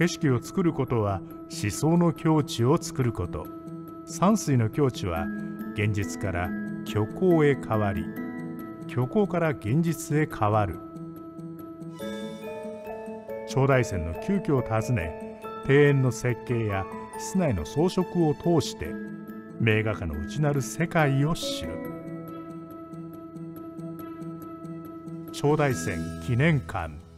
景色を作ることは思想の境地を作ること。山水の境地は現実から虚構へ変わり虚構から現実へ変わる。長大山の急遽を訪ね庭園の設計や室内の装飾を通して名画家の内なる世界を知る。長大山記念館。